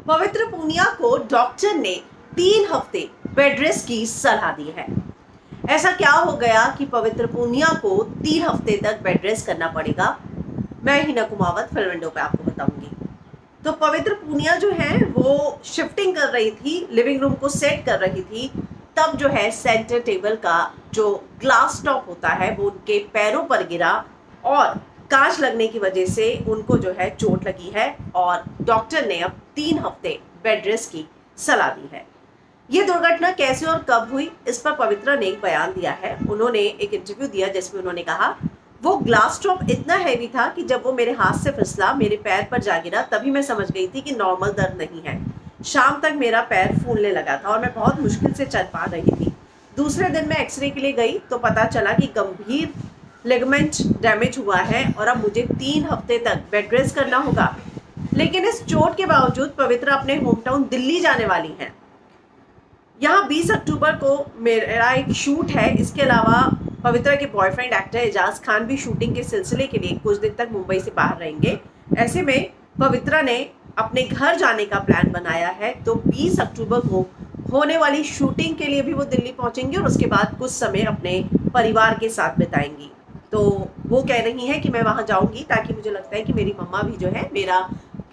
पवित्र पूनिया को डॉक्टर ने तीन हफ़्ते बेड रेस्ट की सलाह दी है। ऐसा क्या हो गया कि पवित्र पूनिया को तीन हफ़्ते तक बेड रेस्ट करना पड़ेगा? मैं हिना कुमावत, फ़िल्म पे आपको बताऊँगी। तो पवित्र पूनिया जो है, वो शिफ्टिंग कर रही थी लिविंग रूम को सेट कर रही थी। तब जो है सेंटर टेबल का जो ग्लास टॉप होता है, वो उनके पैरों पर गिरा और कांच लगने की वजह से उनको जो है चोट लगी है और डॉक्टर ने अब तीन हफ़्ते बेड रेस्ट की सलाह दी है। ये दुर्घटना कैसे और कब हुई, इस पर पवित्रा ने एक बयान दिया है। उन्होंने एक इंटरव्यू दिया जिसमें उन्होंने कहा, वो ग्लास टॉप इतना हैवी था कि जब वो मेरे हाथ से फिसला, मेरे पैर पर जा गिरा, तभी मैं समझ गई थी कि नॉर्मल दर्द नहीं है। शाम तक मेरा पैर फूलने लगा था और मैं बहुत मुश्किल से चल पा रही थी। दूसरे दिन मैं एक्सरे के लिए गई तो पता चला कि गंभीर लेगमेंट डैमेज हुआ है और अब मुझे तीन हफ़्ते तक बेड रेस्ट करना होगा। लेकिन इस चोट के बावजूद पवित्रा अपने होम टाउन दिल्ली जाने वाली हैं। यहाँ 20 अक्टूबर को मेरा एक शूट है। इसके अलावा पवित्रा के बॉयफ्रेंड एक्टर एजाज खान भी शूटिंग के सिलसिले के लिए कुछ दिन तक मुंबई से बाहर रहेंगे। ऐसे में पवित्रा ने अपने घर जाने का प्लान बनाया है। तो 20 अक्टूबर को होने वाली शूटिंग के लिए भी वो दिल्ली पहुंचेंगी और उसके बाद कुछ समय अपने परिवार के साथ बिताएँगी। तो वो कह रही है कि मैं वहाँ जाऊँगी ताकि मुझे लगता है कि मेरी मम्मा भी जो है मेरा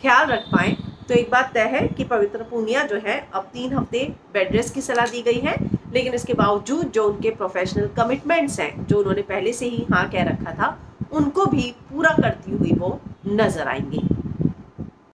ख्याल रख पाएँ। तो एक बात तय है कि पवित्र पूनिया जो है, अब तीन हफ़्ते बेड रेस्ट की सलाह दी गई है, लेकिन इसके बावजूद जो उनके प्रोफेशनल कमिटमेंट्स हैं, जो उन्होंने पहले से ही हाँ कह रखा था, उनको भी पूरा करती हुई वो नज़र आएँगी।